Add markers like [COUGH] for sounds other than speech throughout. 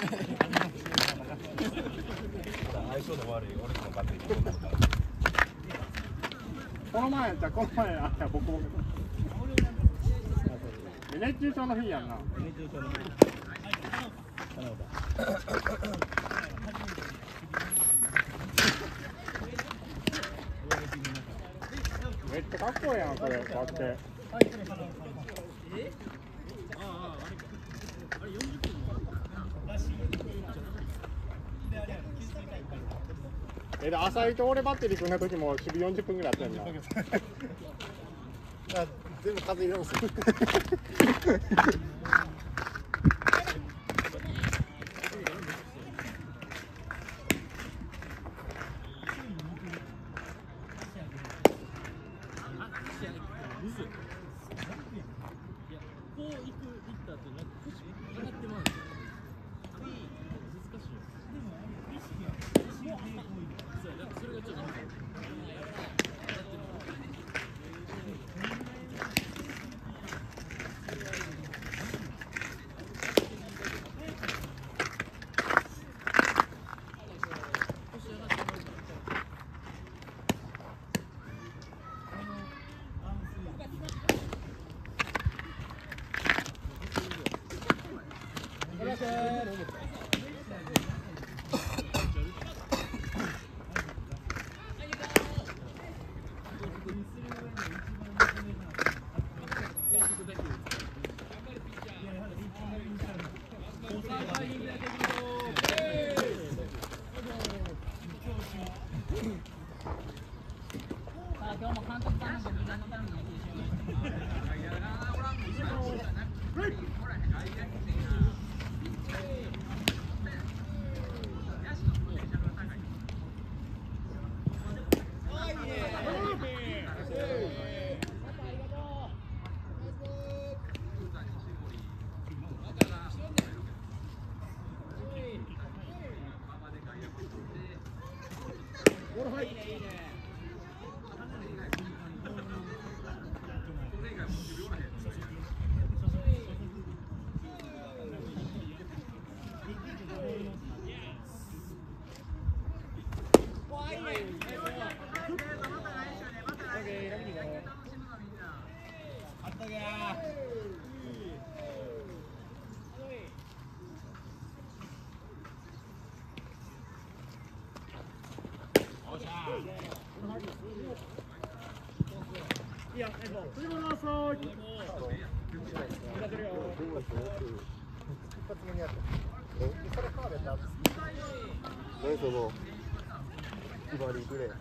相性の悪い俺とのバッテリーこの前やったこの前あった僕も。熱中症の日やんな。熱中症の日めっちゃかっこいいやんこれ。こうやって。えで浅井と俺バッテリー組んだ時も守備40分ぐらいやってんな。[LAUGHS] 全部数入れますよ [LAUGHS] 何その決まりプレー。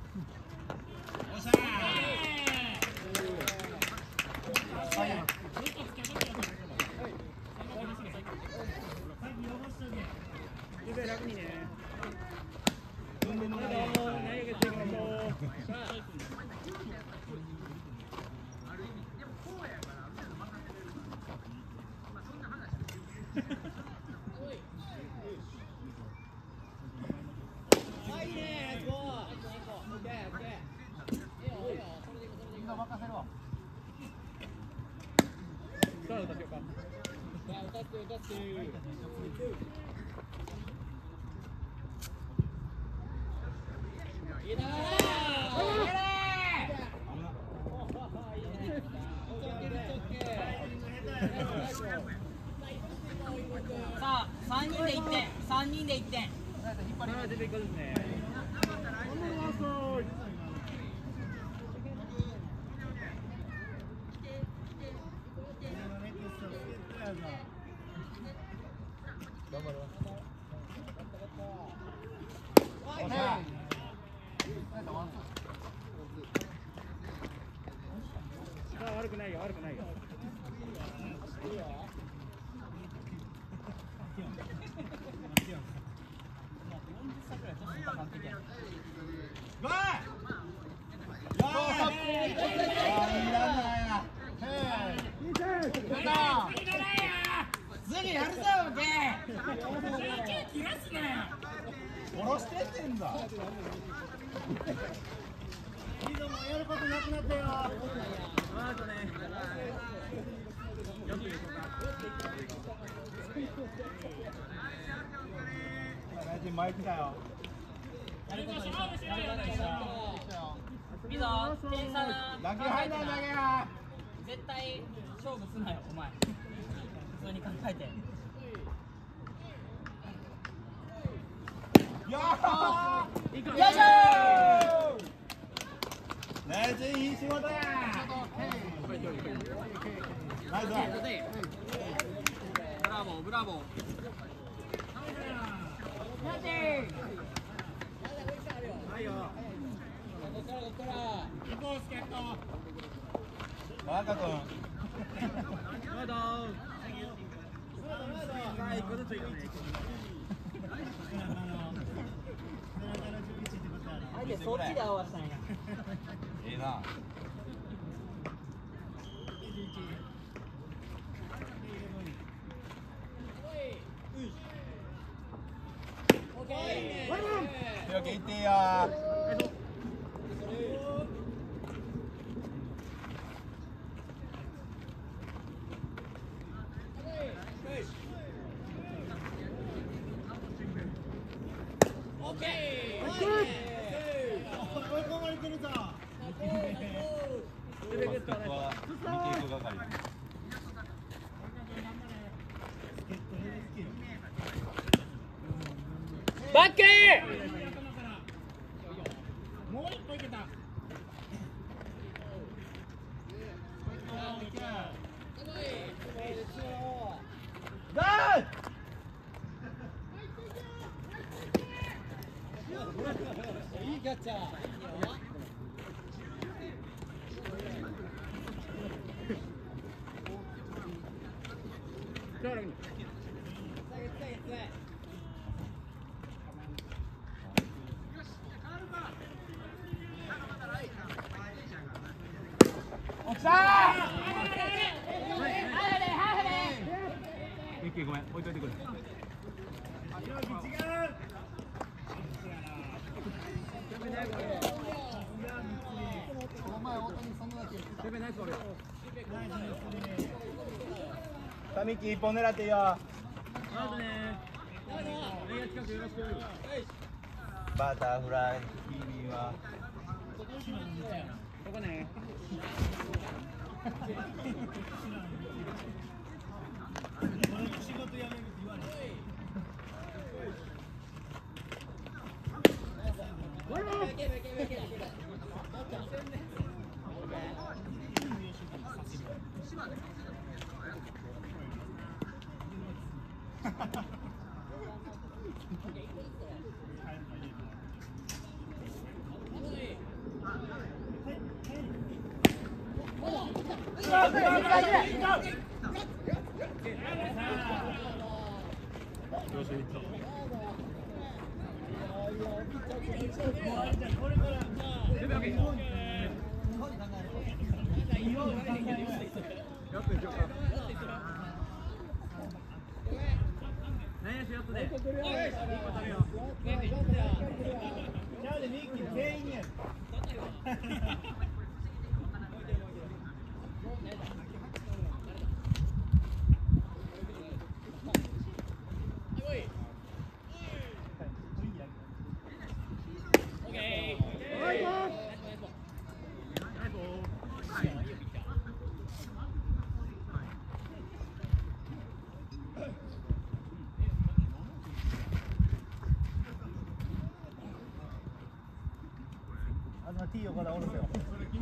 バットは見ていく係バックミッキーごめん置いといてくれさあミッキー一本狙っていいよ。バタフライ。君はここねよまだおるよ。これま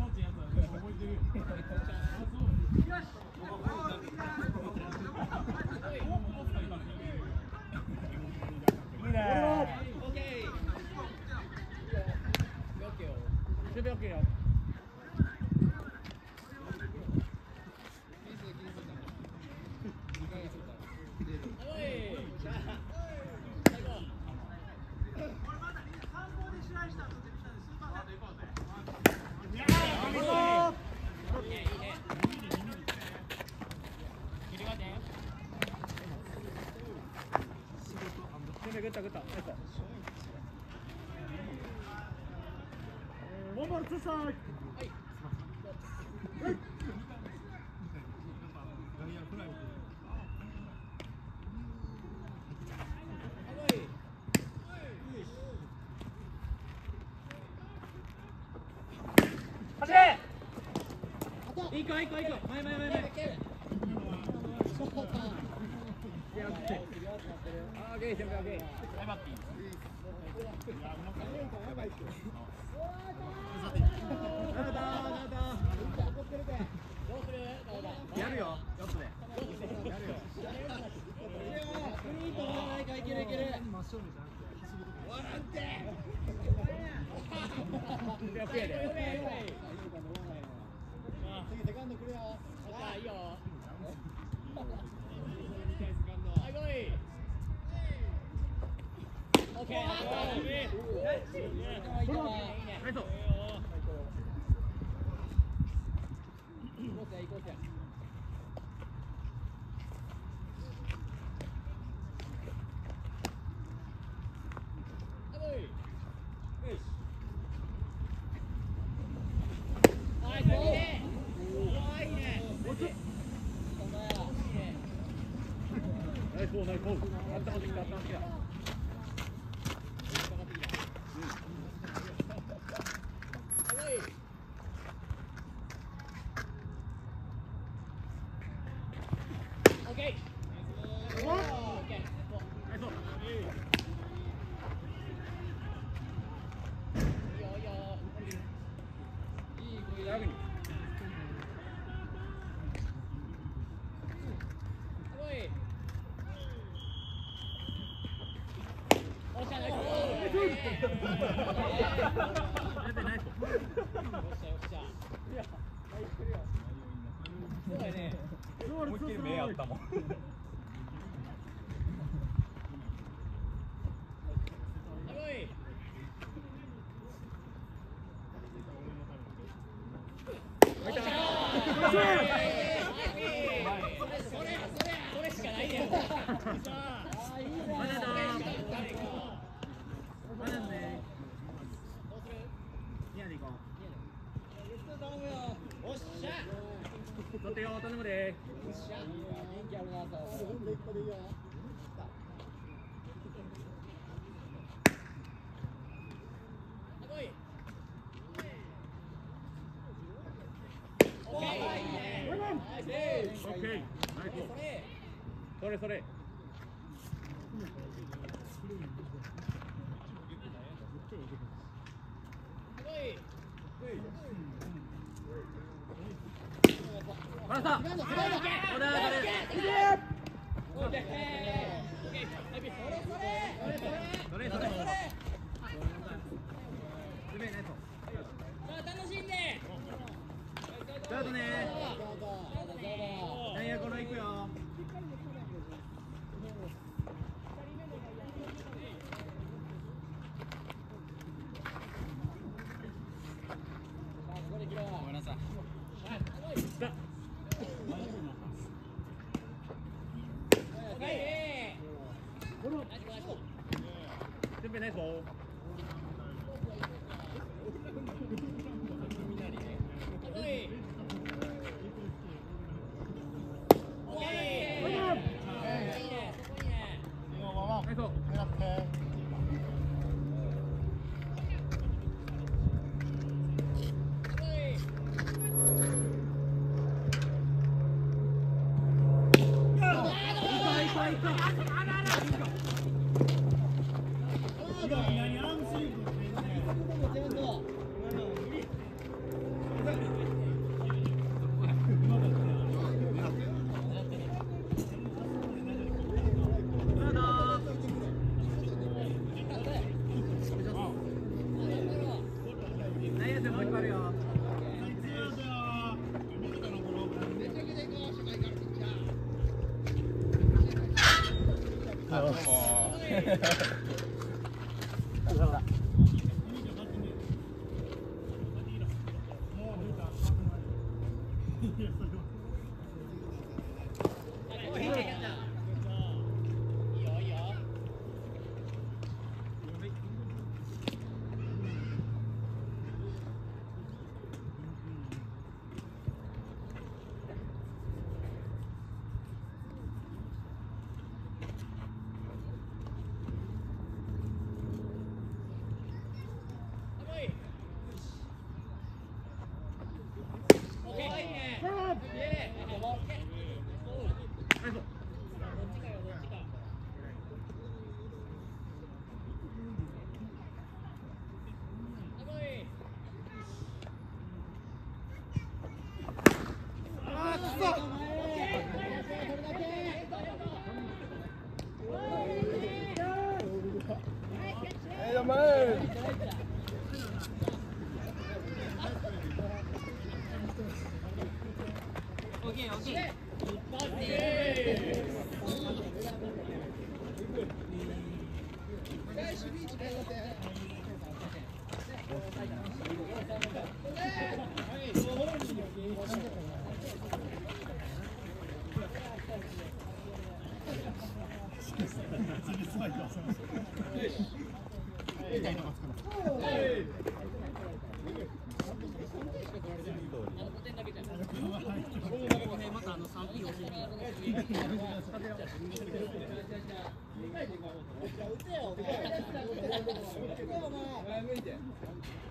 参考し。One more to side. 校内コーそれそれ。それそれまたあの 3P 教えて数分かりました。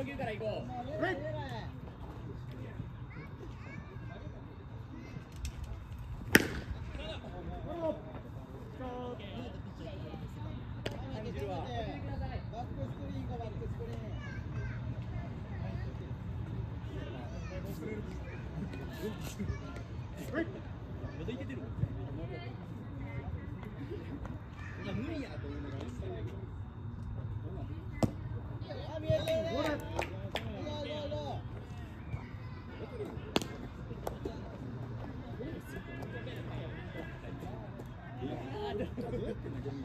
चौकी कर いい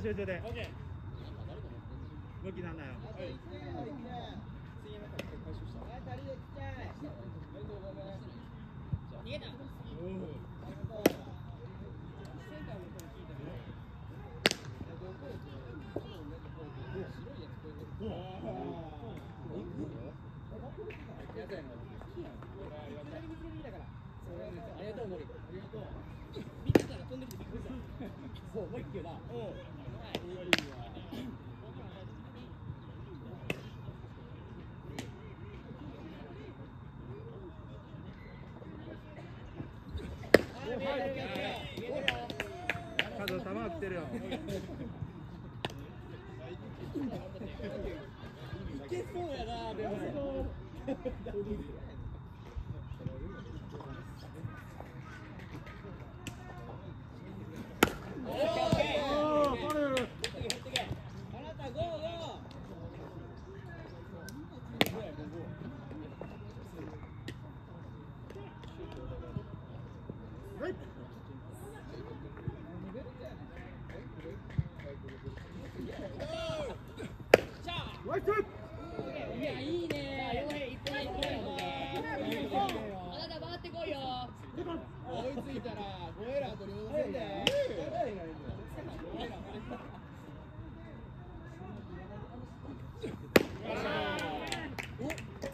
集中で。OK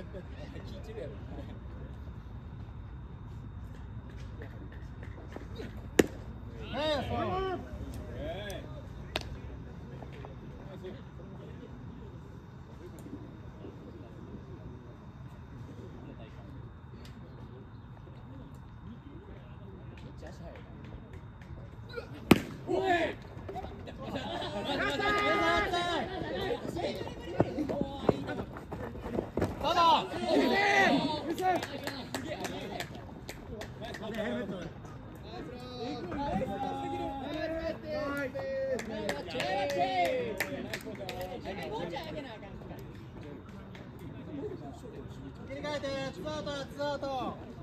聞いてるやろ。切り替えてツーアウトツーアウト。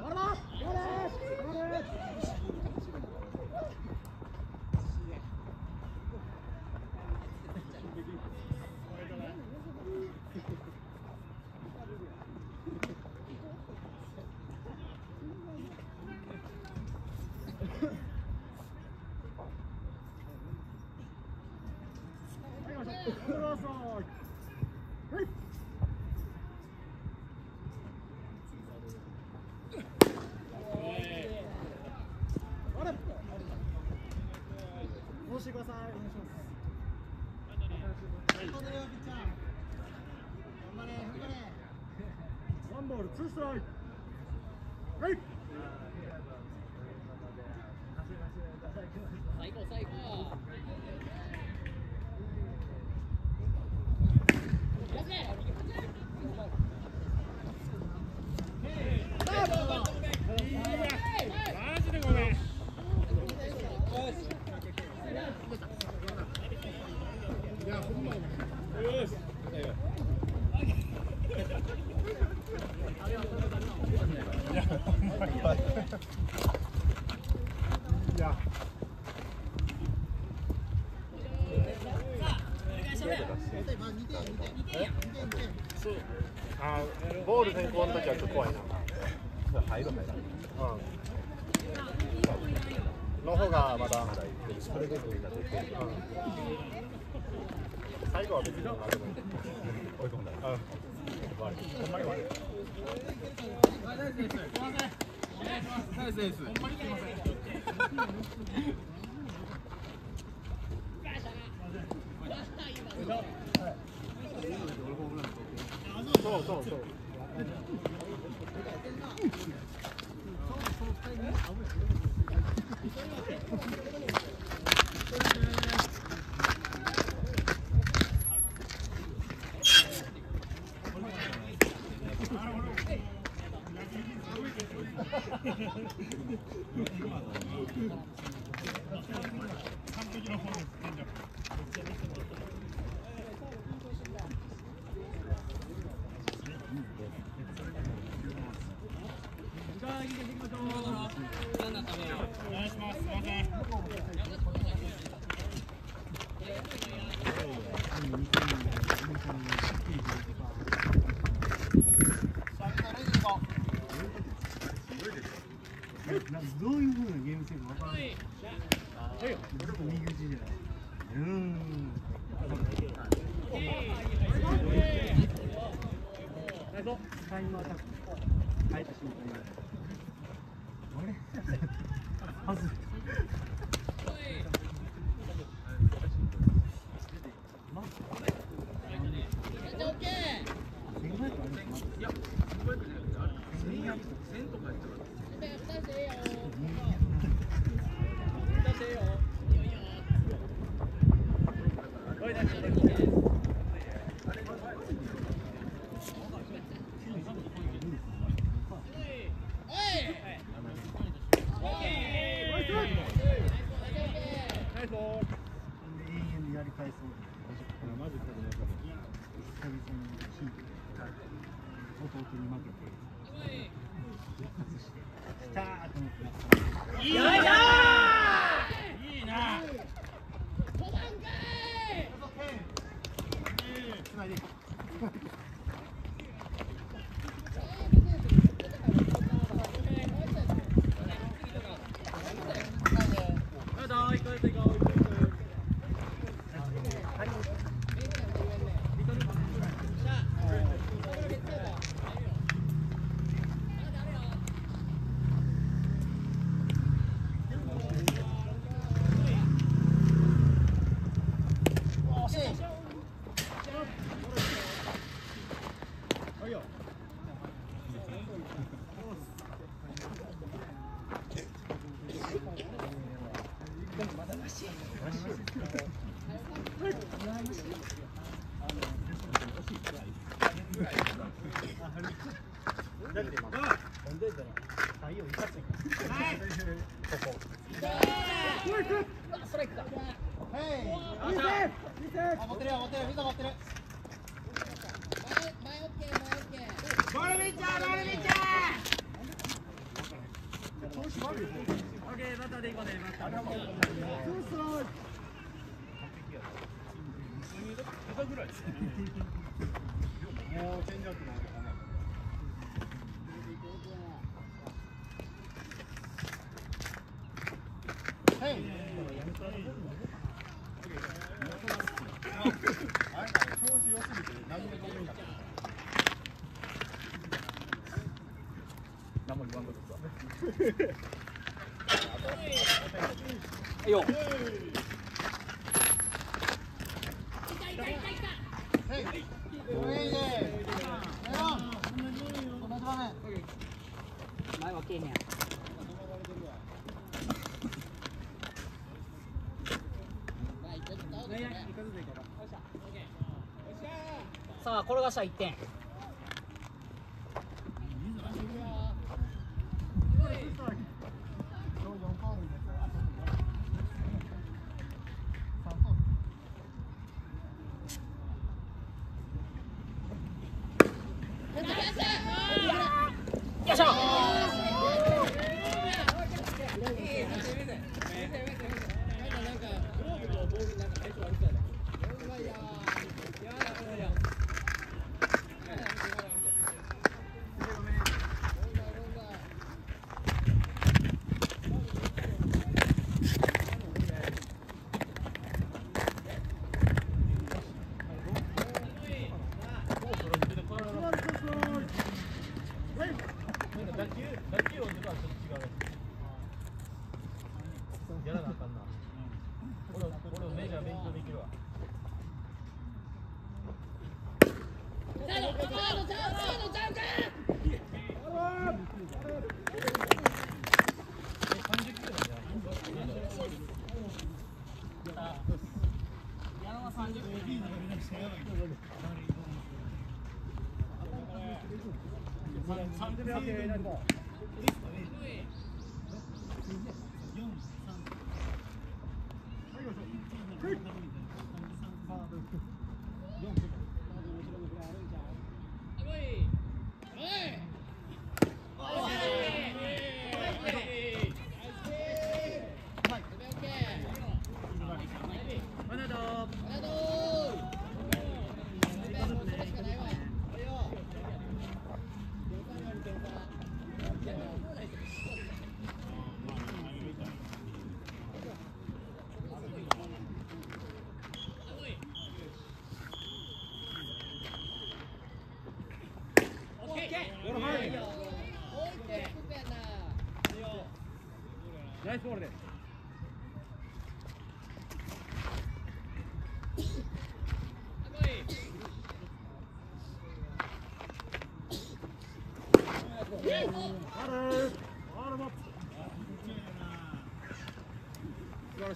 Parmak. True side. どタイムアタック入った瞬間にあれ？[LAUGHS] 外もうチェンジアップなんてかない。はい。いい。いいよ。ださい1点。30秒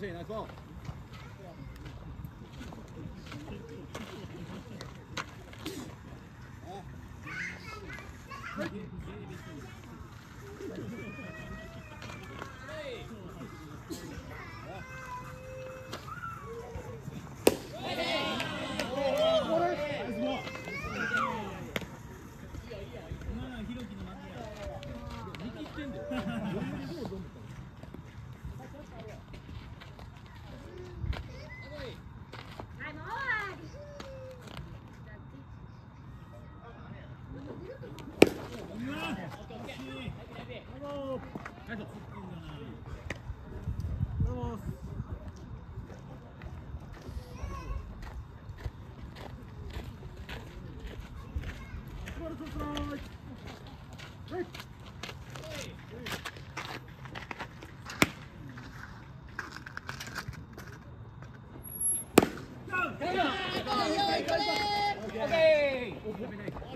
Jesse, nice.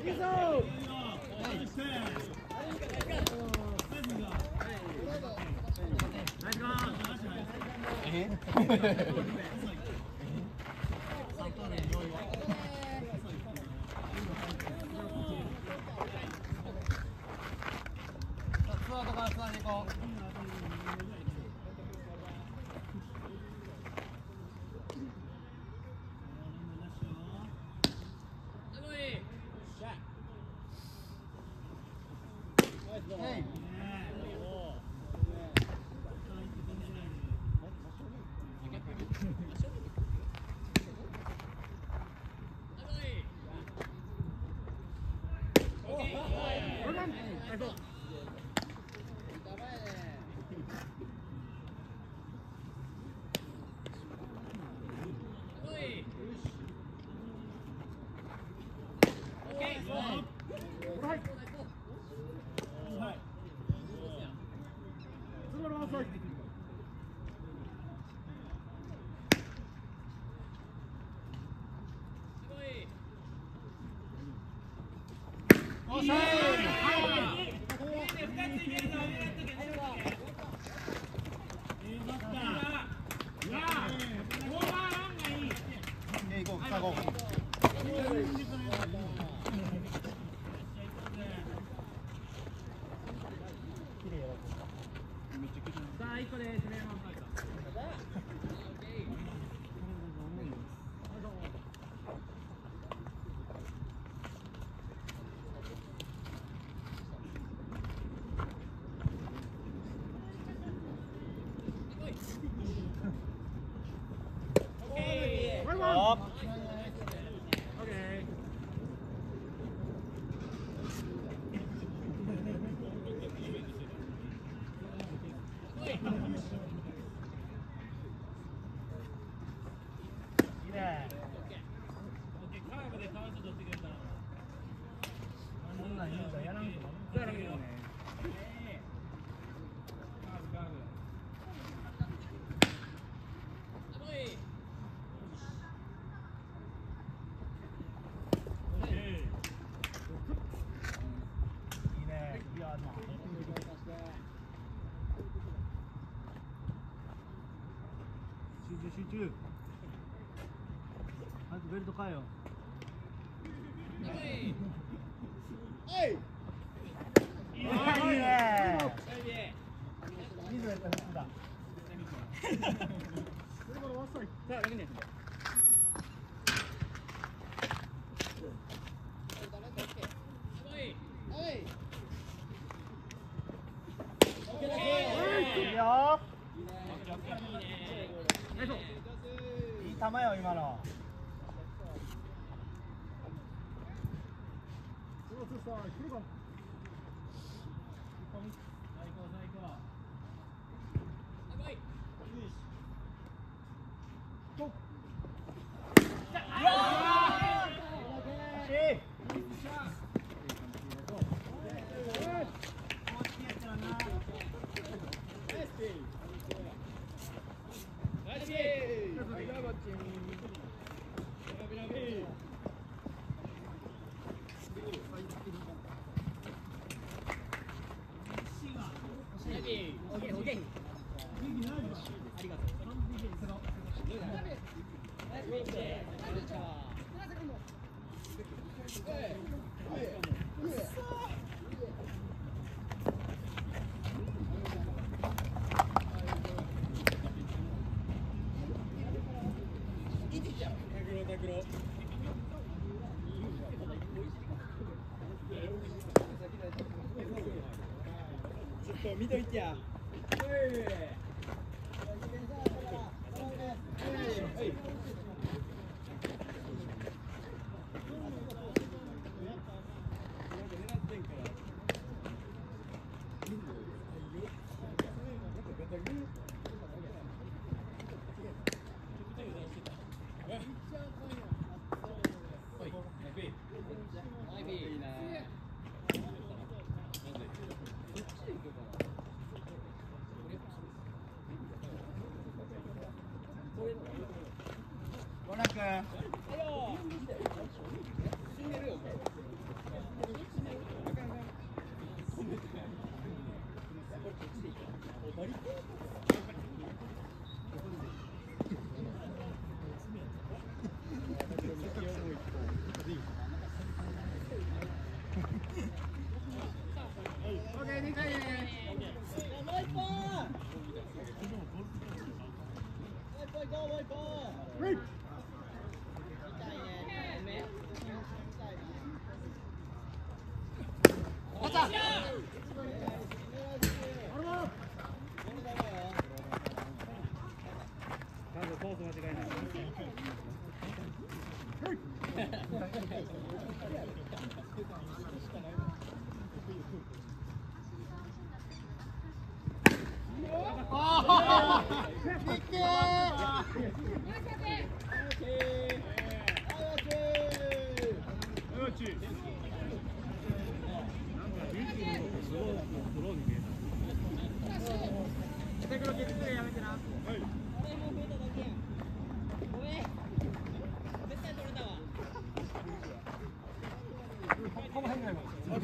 しいナイスボールナイスどうもさあ、一個で締めます。集中集中球よ今の惜しいちょっ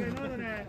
Ne oldu ne?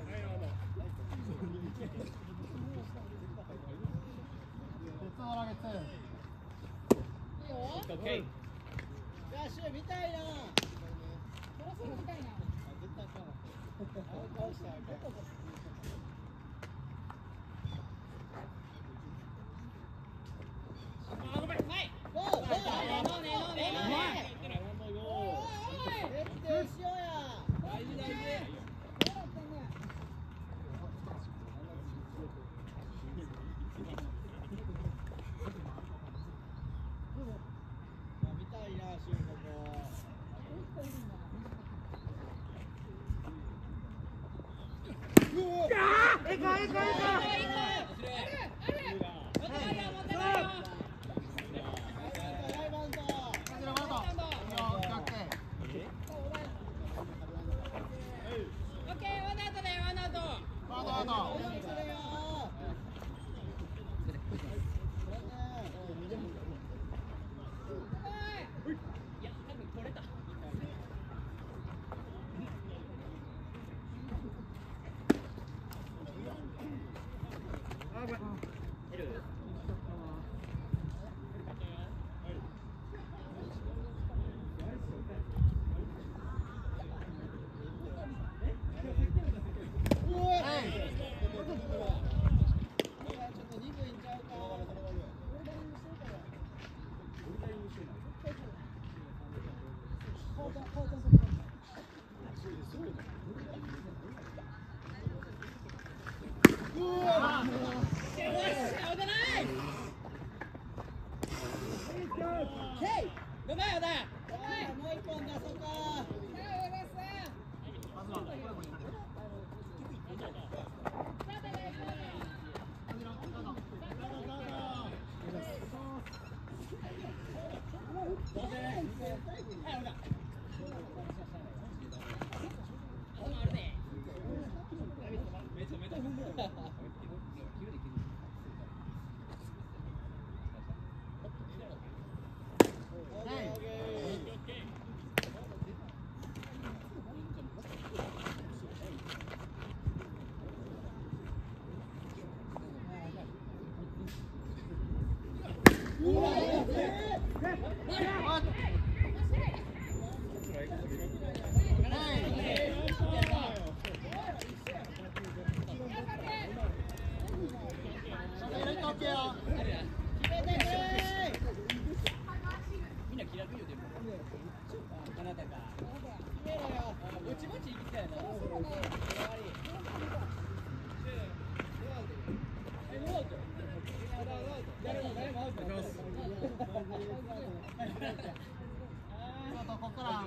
ここから。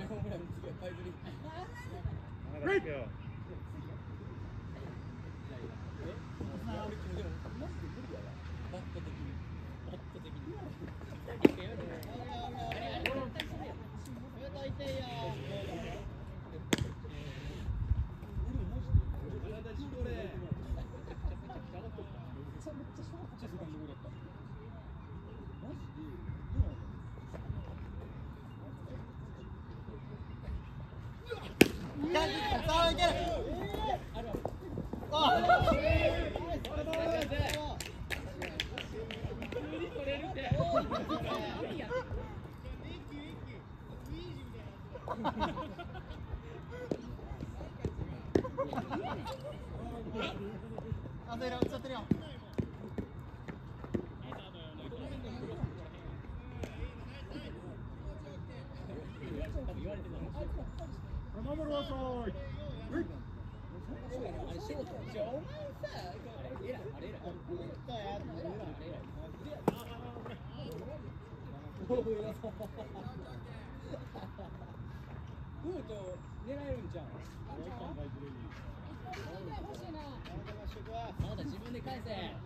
まだ自分で返せ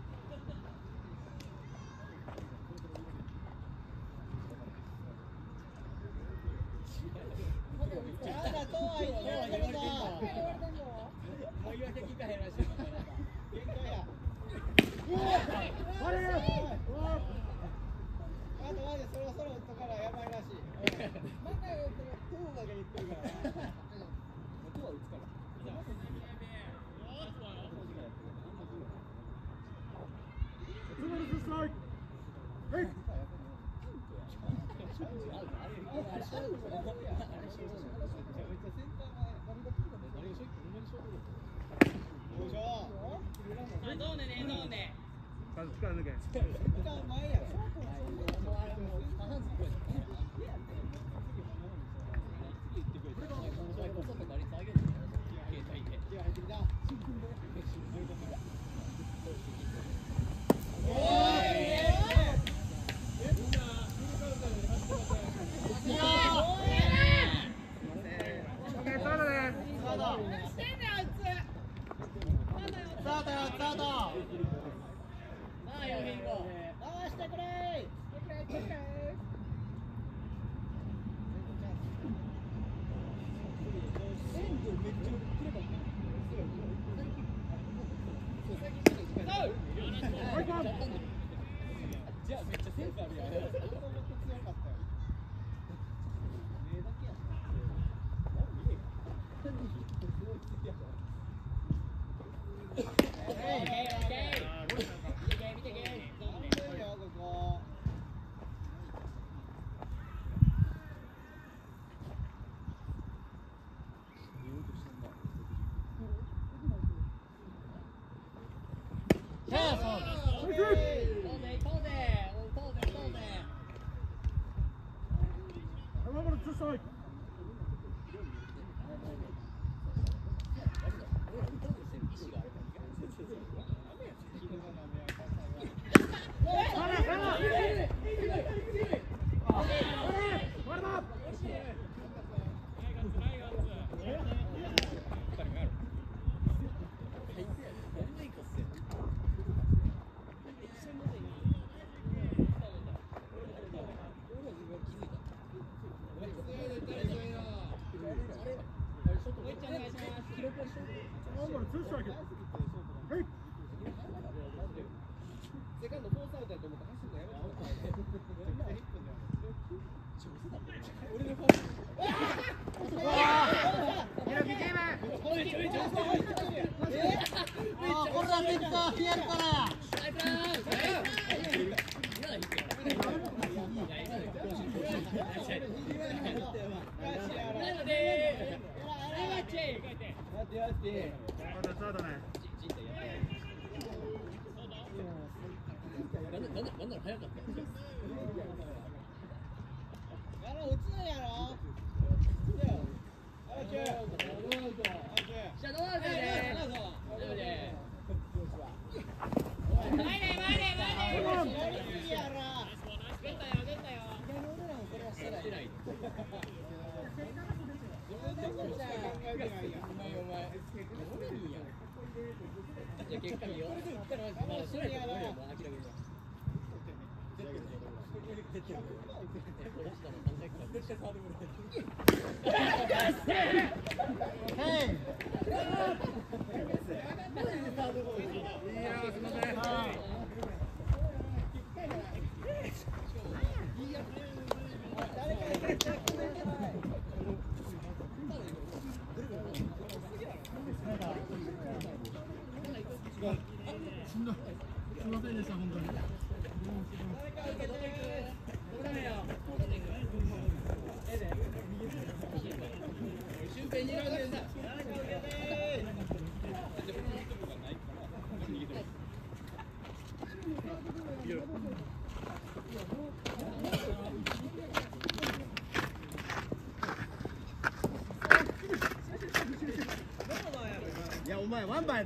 や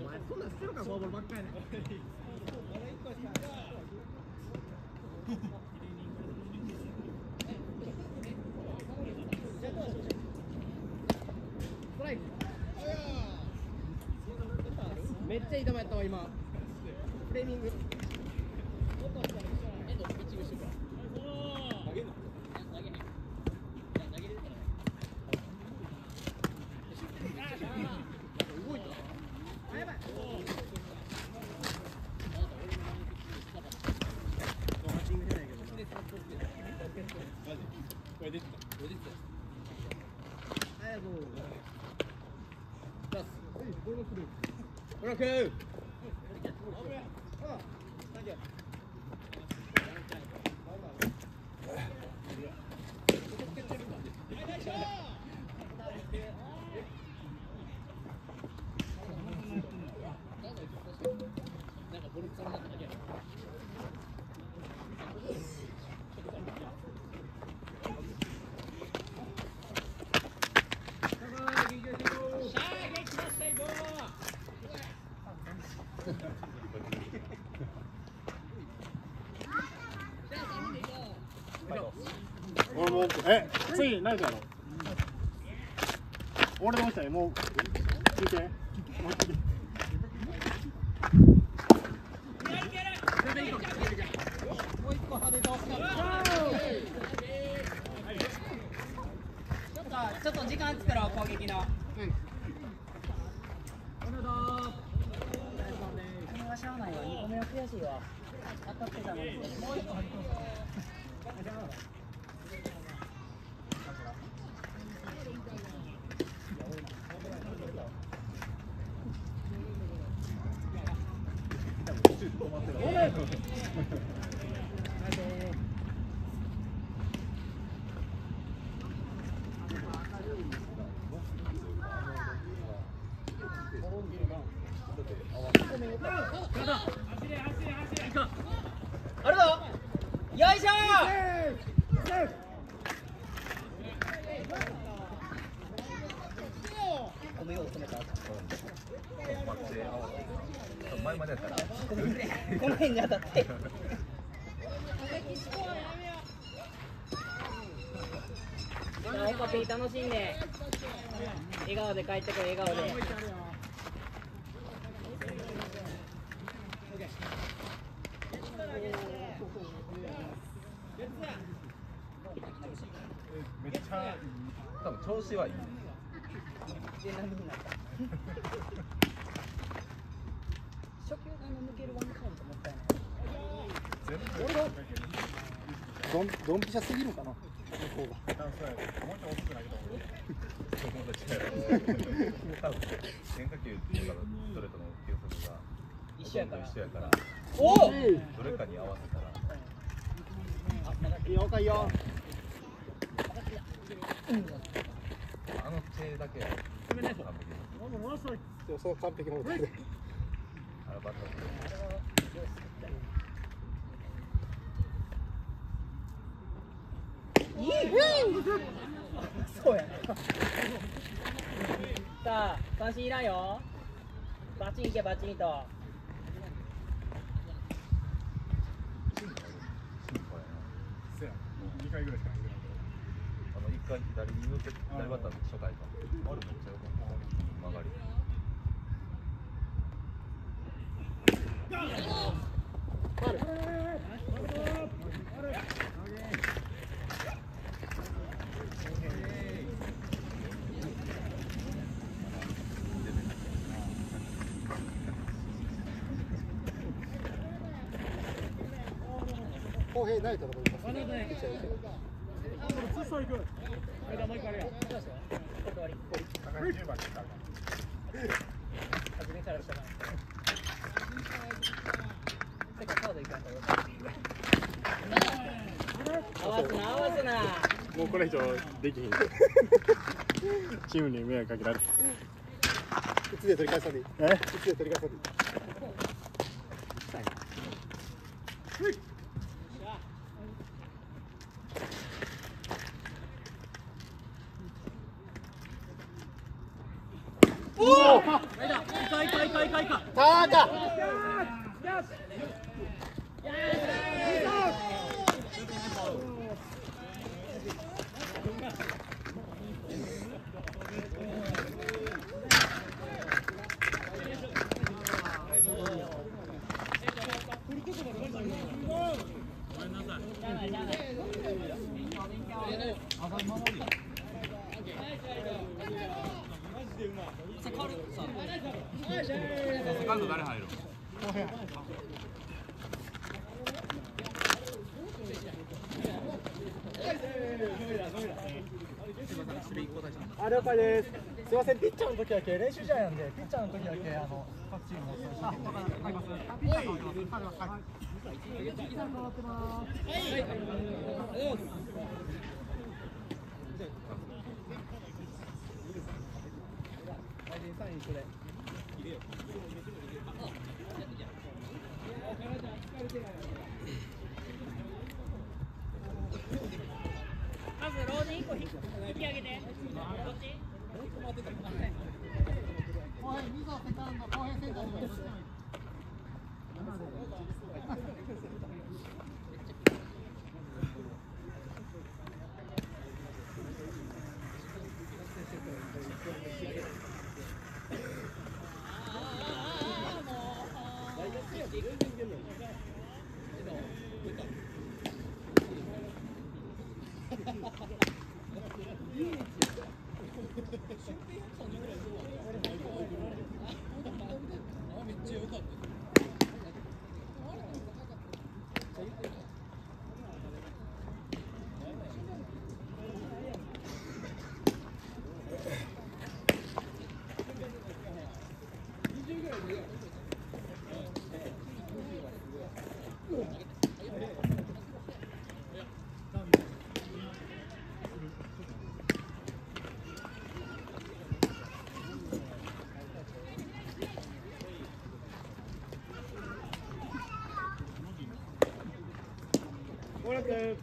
お前そんなんしてるかフォアボールばっかやねんめっちゃいいやったわ今。フレーミング。Lukaku. え次何かろう俺の下にもう聞いて。に当たって。オカピー楽しんで笑顔で帰ってくる笑顔で。めっちゃ多分調子はいいで何になった初球があの抜けるワンカウントもったいない全部ドンピシャすぎるかな。向こうがダンスやもうちょいうかストレートの球速が一緒やから一緒やから。おおどれかに合わせたら。いいよかいいよ。あの手だけは完璧ですでもその完璧なこあれバッタそうやさあ三振いらんよ。バチンいけバチンと。2回ぐらいしかないあの一回左に抜け左バッターの初回か。あれめっちゃよかった。曲がり。公平ないところにますね高い10番でした初めからしたからてかカードいかんと合わすな合わすな以上できひん。チームに迷惑かけられるいつで取り返さでい？いえ？いつで取り返さでいい高かセカンド誰入るあ了解ですすいませんピッチャーの時だけ練習試合なんでピッチャーの時だけあの各チームの選手あ、わかります。ピッチャーの時はいく。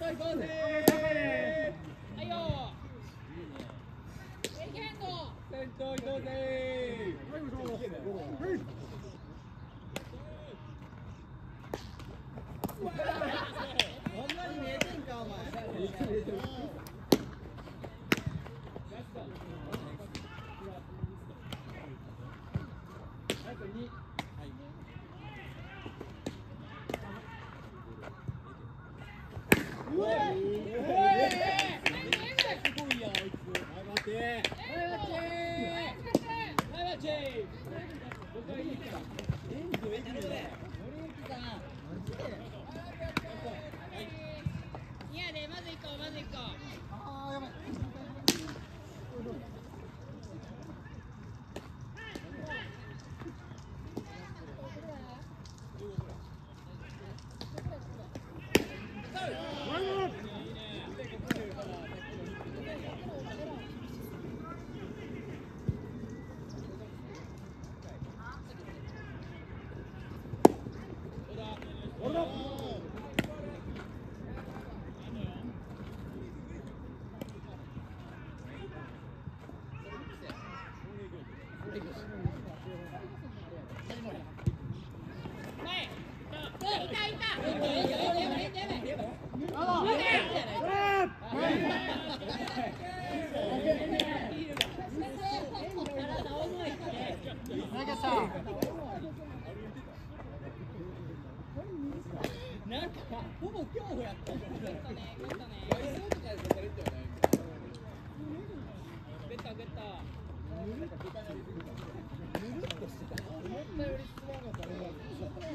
Let's go,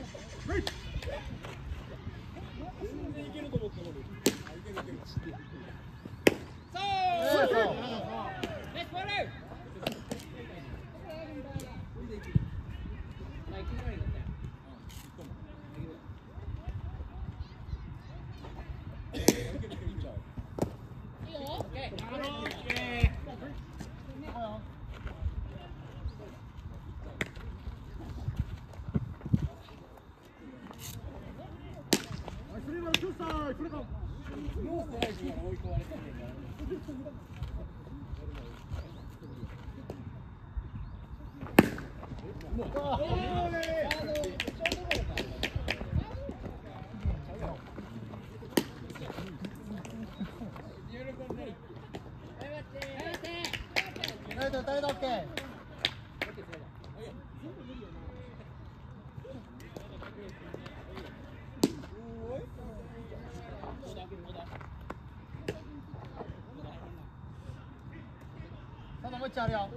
も。全然いけると思ったのに。あいけるいける。そう。レッツフォロー。まあいきなりだったよ。いいよ。オッケー。もうストライクから追い込まれたんだよ。もう。あの。喜んでる。誰だ誰だっけた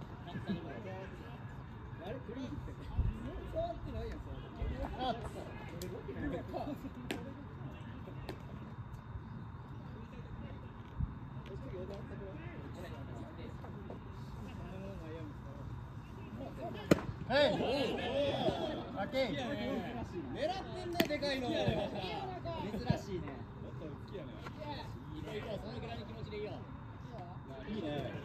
Yeah. い。珍しいね。いいね。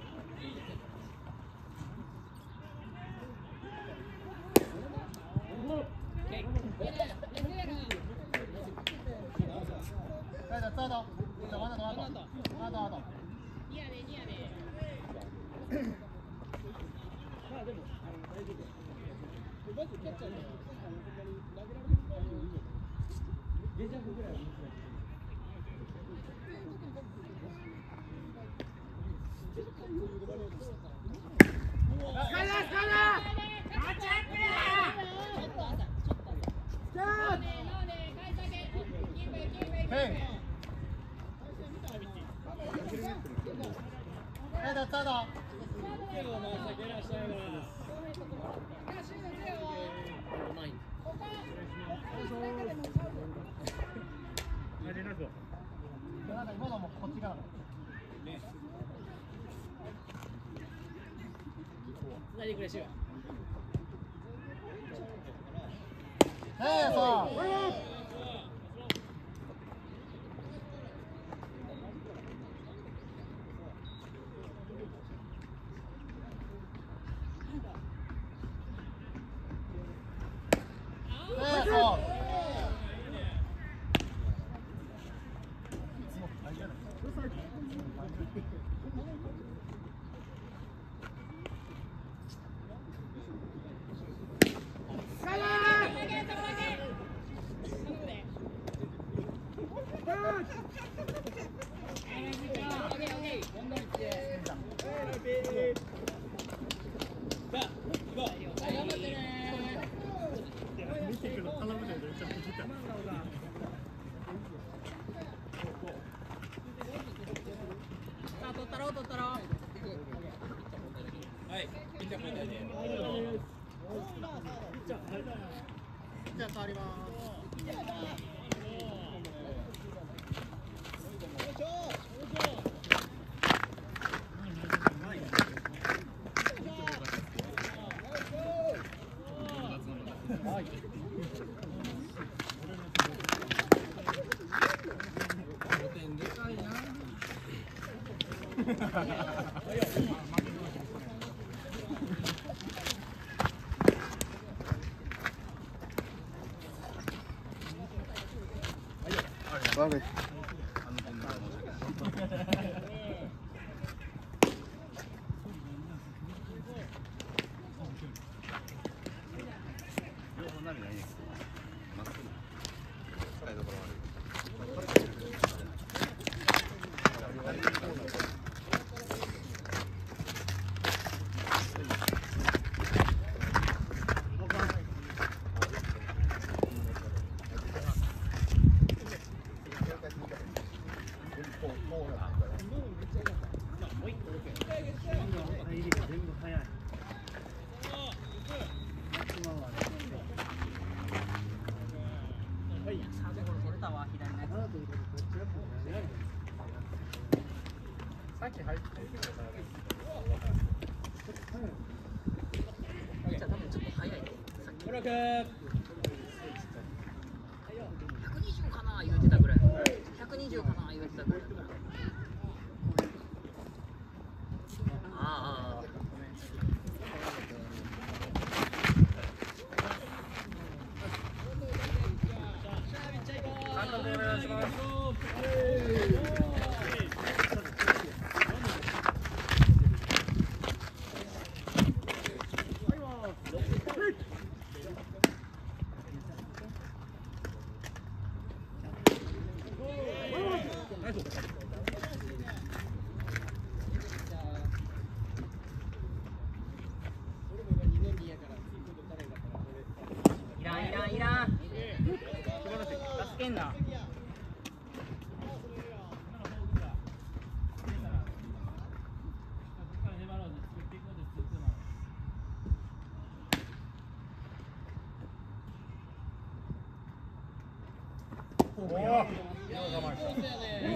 Ну, домашний.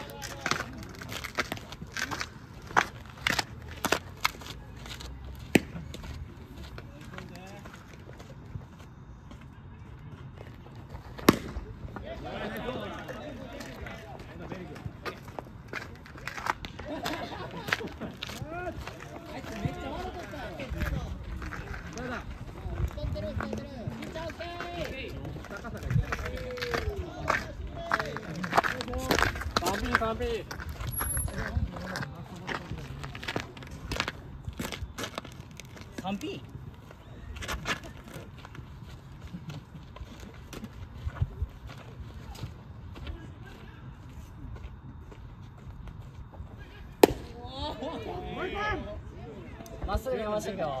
まっす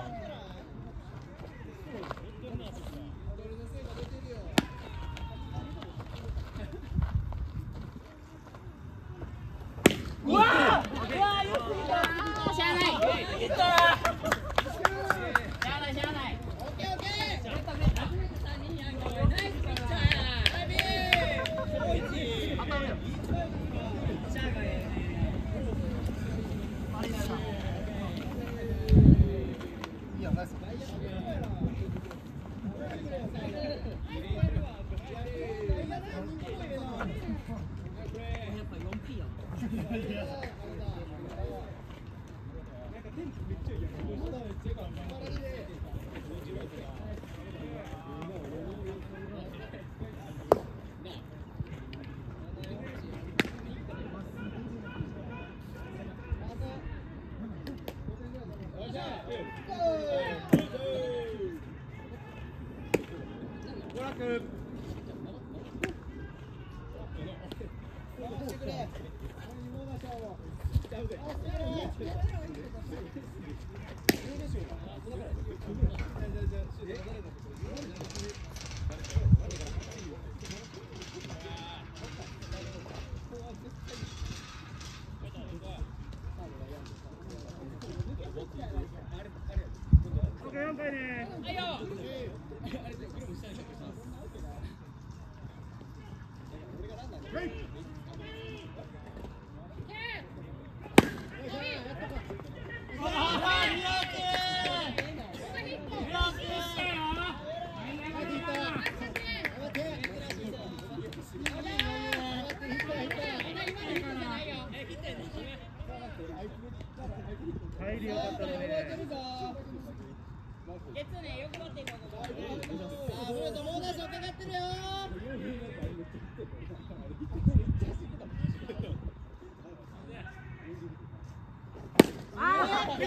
あ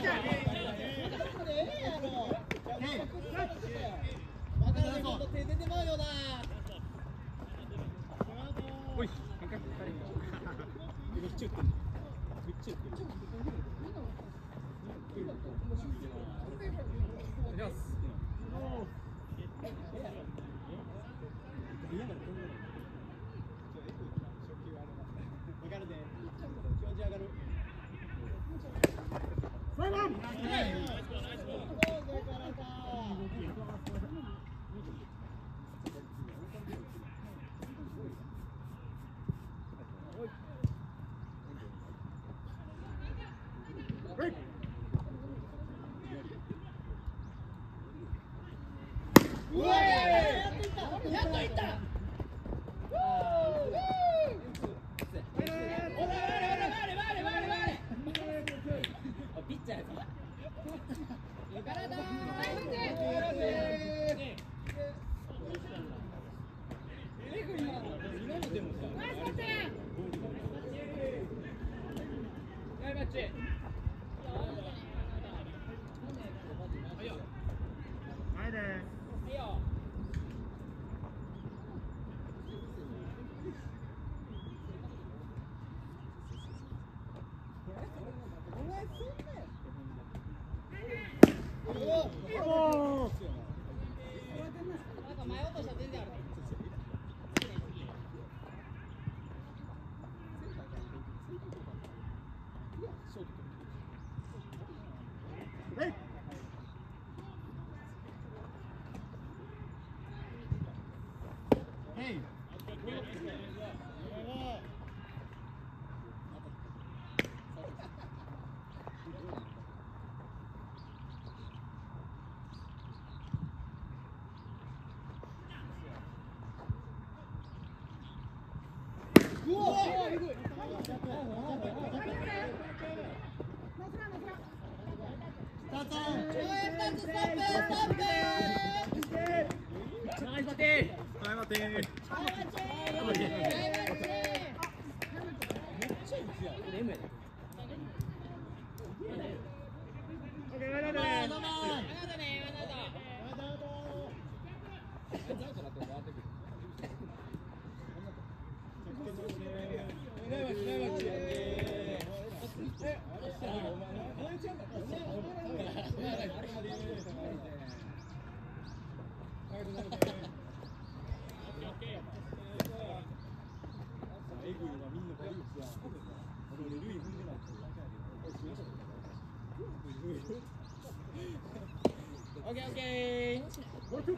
オッケーオッケー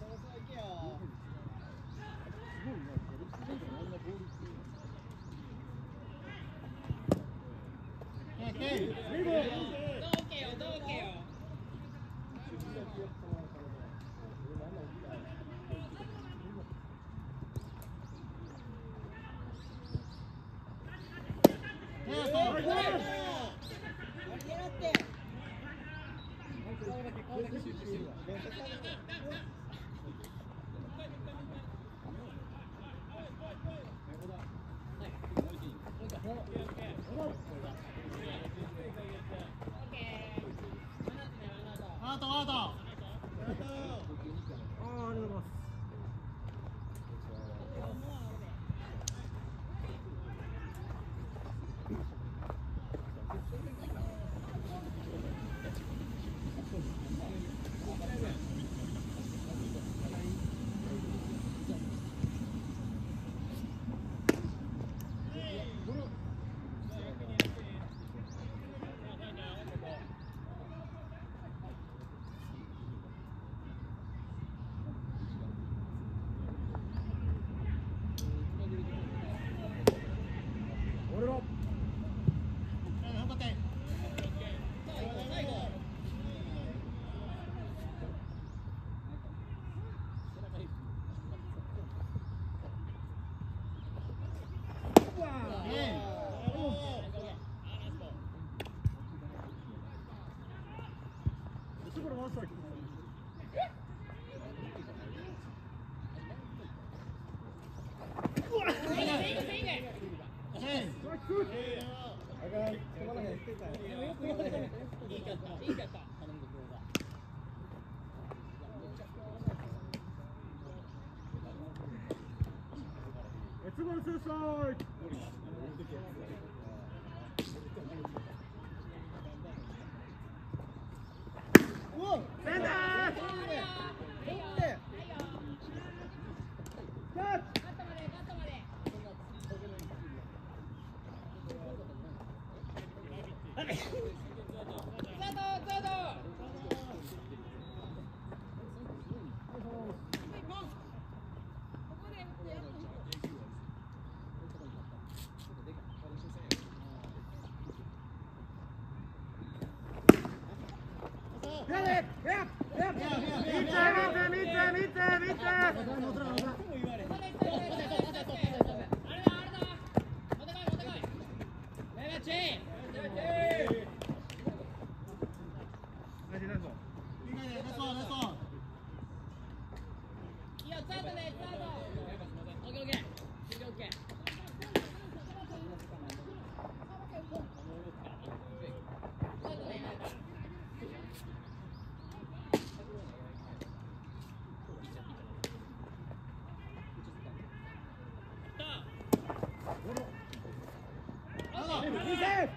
どう OK よどう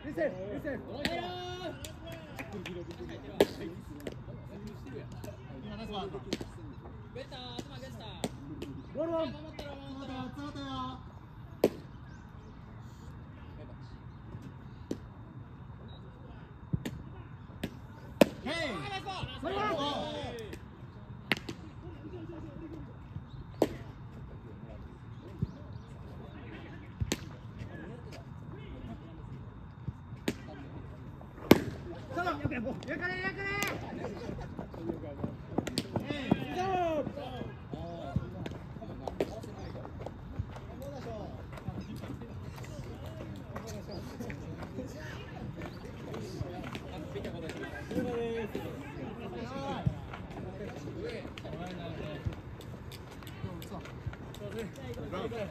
ボールワン守ったろ守ったろ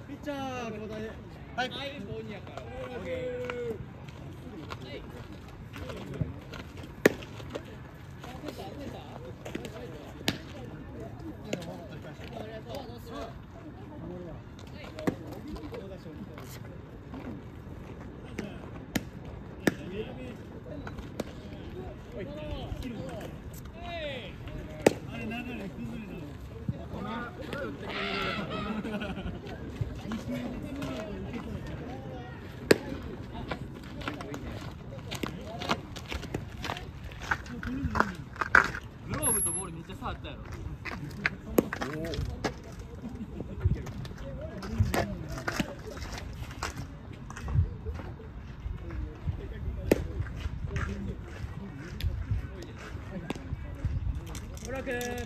ピッチャー交代ではい。good.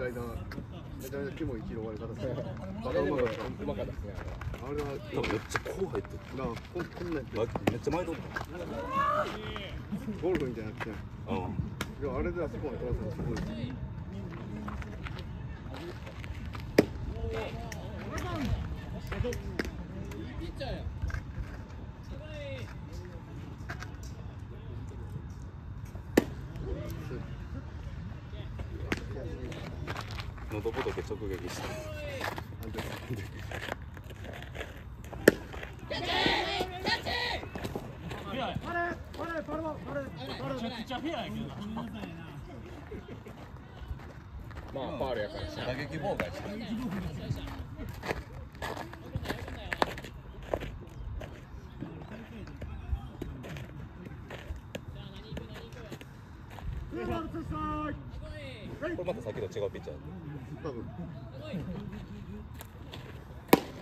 なんか一個スライダー、めちゃめちゃキモい拾われ方する。バカうまかった。うまかったですね。あれは、多分めっちゃこう入ってるなこんこんなんやってめっちゃ前通ったゴルフみたいになってん。いうんや、あれであそこまで取らせるのすごいです。いいピッチャーや喉仏直撃したなんてパレパレパレパレパレめちゃくちゃフェアやけどなまあ、ファールやから打撃妨害したこれまたさっきと違うピッチャー多分。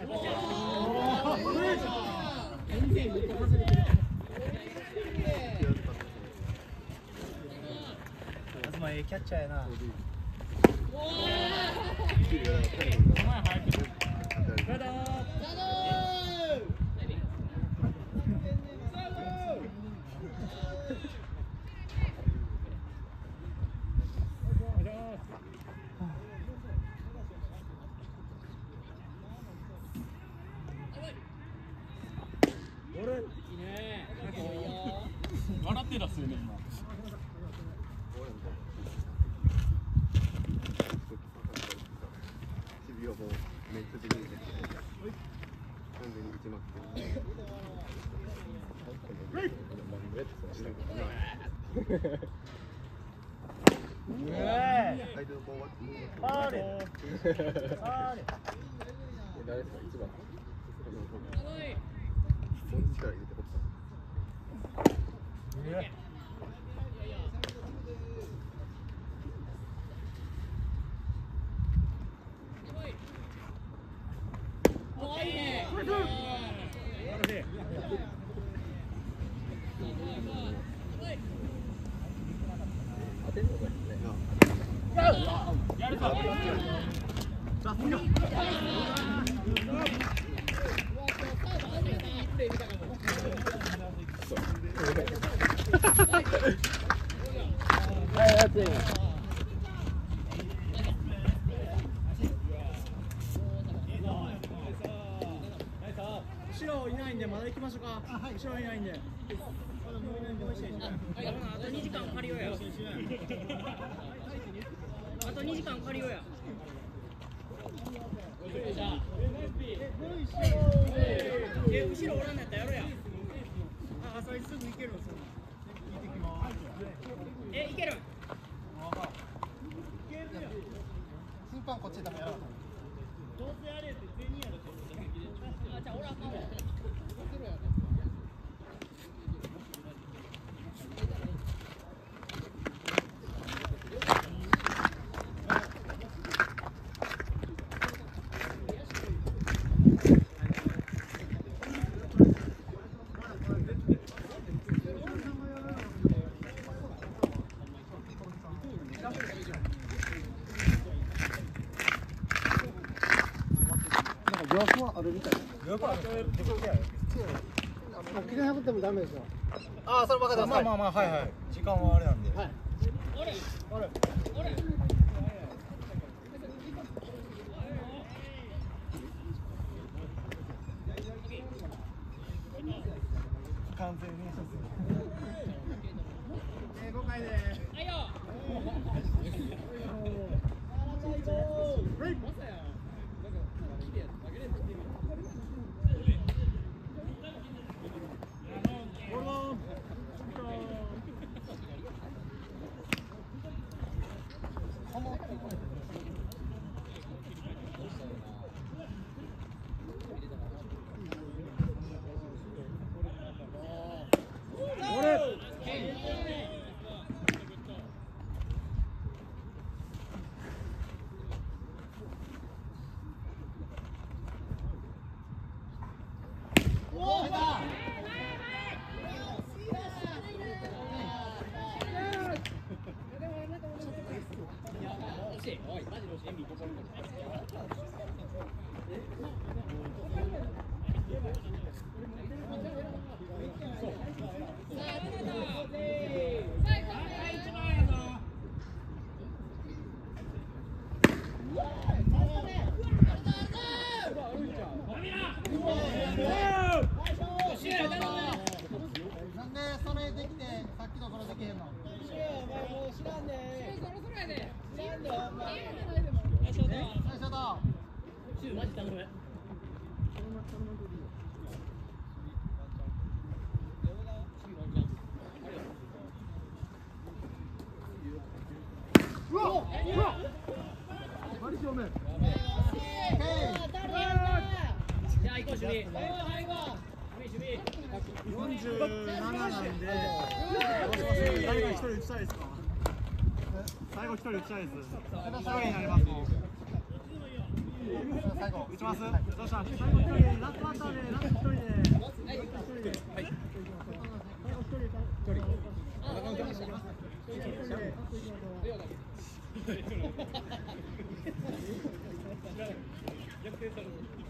東ええキャッチャーやなキリがなかったねこんなお前早く当たり笑ってたっすよね今守備はもうめっちゃできる完全に打ちまくってる。え相手のこうファールファール誰ですか一番もう力入れてほったえおいいね当てんのがいいね後ろいないんでまだ行きましょうか。後ろいないんで。あと2時間借りようや。あと2時間借りようや。え後ろおらんのやったらやろうや。あそれすぐ行けるんですよ。えいける審判こっちでダメやろあじゃあ俺あかんわなんか疑惑はあるみたいよくある気が破ってもダメですよああそれ分かってますまあまあまあはいはい。時間は人打ちたいです1人になります。もう打ちますどうした最後1人ラストバッターでラスト人ではい人人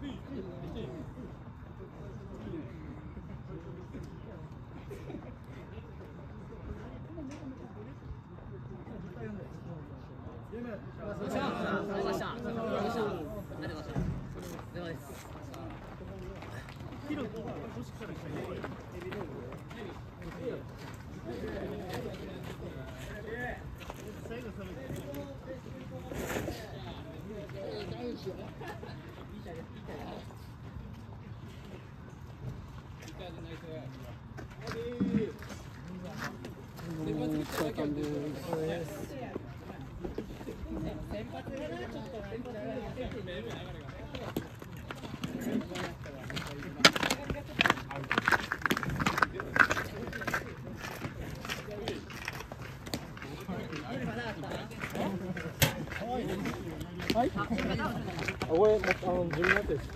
Please, please. 自分のやつです。